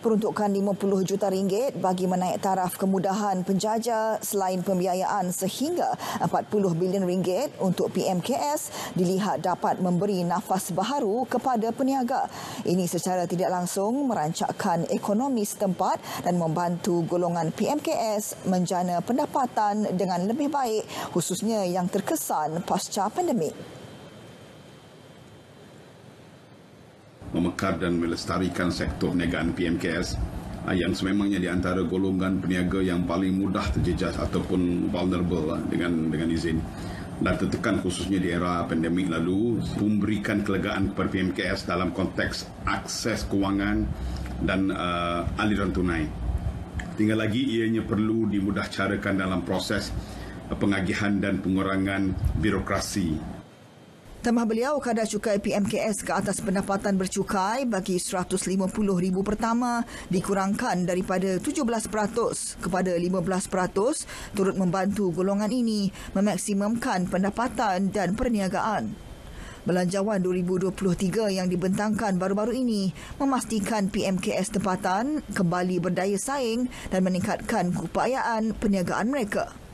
peruntukan 50 juta ringgit bagi menaik taraf kemudahan penjaja selain pembiayaan sehingga 40 bilion ringgit untuk PMKS dilihat dapat memberi nafas baharu kepada peniaga. Ini secara tidak langsung merancakkan ekonomi setempat dan membantu golongan PMKS menjana pendapatan dengan lebih baik khususnya yang terkesan pasca pandemik. Memekar dan melestarikan sektor perniagaan PMKS yang sememangnya di antara golongan peniaga yang paling mudah terjejas ataupun vulnerable ah, dengan dengan izin dan tertekan khususnya di era pandemik lalu memberikan kelegaan kepada PMKS dalam konteks akses kewangan dan uh, aliran tunai. Tinggal lagi ianya perlu dimudahcarakan dalam proses pengagihan dan pengurangan birokrasi Tambah beliau, kadar cukai PMKS ke atas pendapatan bercukai bagi RM150,000 pertama dikurangkan daripada 17% kepada 15% turut membantu golongan ini memaksimumkan pendapatan dan perniagaan. Belanjawan 2023 yang dibentangkan baru-baru ini memastikan PMKS tempatan kembali berdaya saing dan meningkatkan keupayaan perniagaan mereka.